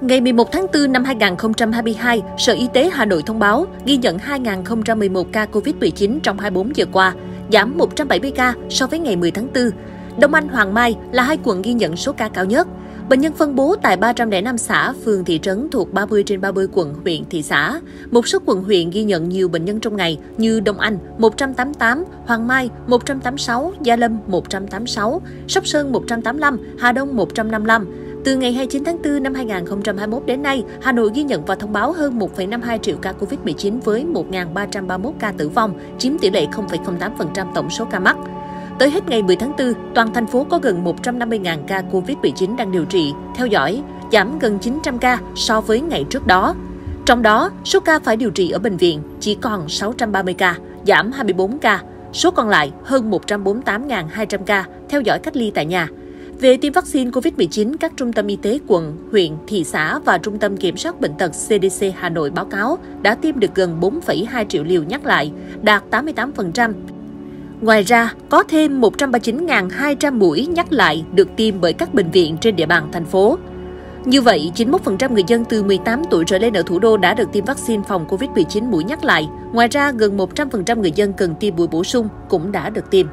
Ngày 11 tháng 4 năm 2022, Sở Y tế Hà Nội thông báo ghi nhận 2.011 ca COVID-19 trong 24 giờ qua, giảm 170 ca so với ngày 10 tháng 4. Đông Anh, Hoàng Mai là hai quận ghi nhận số ca cao nhất. Bệnh nhân phân bố tại 305 xã, phường, thị trấn thuộc 30 trên 30 quận, huyện, thị xã. Một số quận huyện ghi nhận nhiều bệnh nhân trong ngày như Đông Anh 188, Hoàng Mai 186, Gia Lâm 186, Sóc Sơn 185, Hà Đông 155. Từ ngày 29 tháng 4 năm 2021 đến nay, Hà Nội ghi nhận và thông báo hơn 1,52 triệu ca COVID-19 với 1.331 ca tử vong, chiếm tỷ lệ 0,08% tổng số ca mắc. Tới hết ngày 10 tháng 4, toàn thành phố có gần 150.000 ca COVID-19 đang điều trị, theo dõi, giảm gần 900 ca so với ngày trước đó. Trong đó, số ca phải điều trị ở bệnh viện chỉ còn 630 ca, giảm 24 ca. Số còn lại hơn 148.200 ca theo dõi cách ly tại nhà. Về tiêm vaccine COVID-19, các trung tâm y tế quận, huyện, thị xã và Trung tâm Kiểm soát Bệnh tật CDC Hà Nội báo cáo đã tiêm được gần 4,2 triệu liều nhắc lại, đạt 88%. Ngoài ra, có thêm 139.200 mũi nhắc lại được tiêm bởi các bệnh viện trên địa bàn thành phố. Như vậy, 91% người dân từ 18 tuổi trở lên ở thủ đô đã được tiêm vaccine phòng COVID-19 mũi nhắc lại. Ngoài ra, gần 100% người dân cần tiêm mũi bổ sung cũng đã được tiêm.